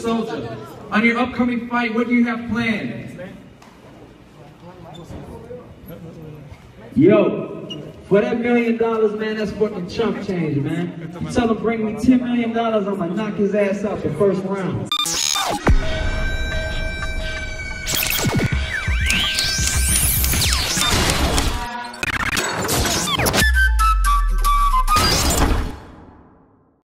Soulja. On your upcoming fight, what do you have planned? Yo, for that million dollars, man, that's fucking chump change, man. Tell him bring me $10 million, I'm gonna knock his ass out the first round.